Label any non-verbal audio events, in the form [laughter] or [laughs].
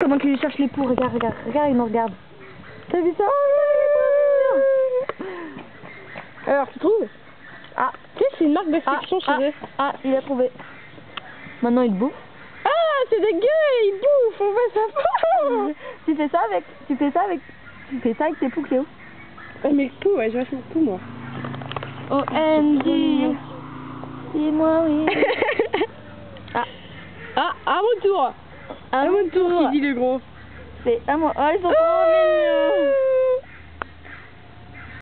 Comment qu'il cherche les poux, regarde, regarde, regarde, il nous regarde. T'as vu ça Alors, tu trouves Ah, Tu sais, c'est une marque ah, d'exception ah, chez eux. ah, il a trouvé. Maintenant il bouffe. Ah, c'est dégueu, il bouffe, on sa [laughs] peau. tu fais ça avec, tu fais ça avec, tu fais ça avec tes poux, Cléo. Ah, mais tout, ouais, j'ai vachement tout, moi. Oh, Andy. Dis-moi oui. [laughs] Ah, ah, à mon tour. À À mon tour, qui dit le gros. C'est à moi. Oh, ils sont trop mignons.